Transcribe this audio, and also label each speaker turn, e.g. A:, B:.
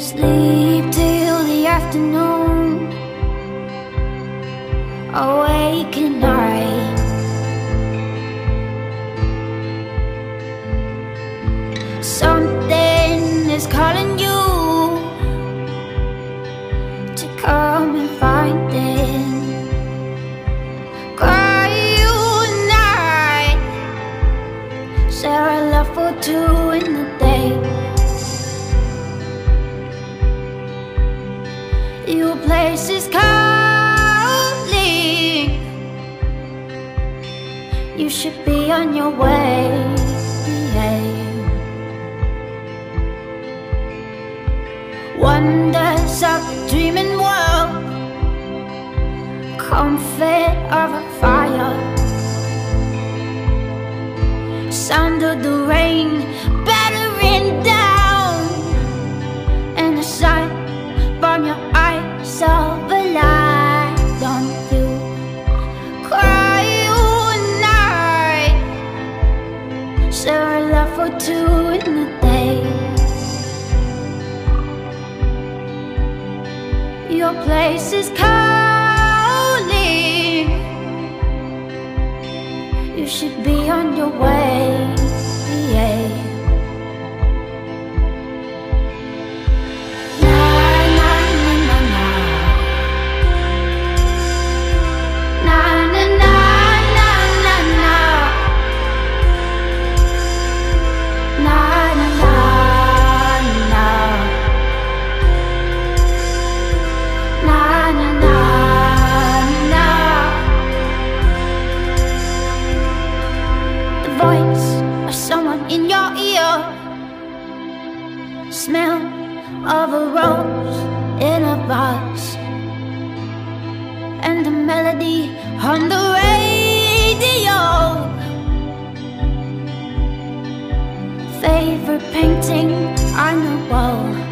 A: Sleep till the afternoon. Awake at night. Something is calling you To come and find it. Cry you night. Sarah left for two Is calling. You should be on your way. Wonders of a dreaming world Comfort of a fire. Sound of the rain Sarah love for two in the day? Your place is calling. You should be on your way voice of someone in your ear. Smell of a rose in a vase And the melody on the radio. Favorite painting on the wall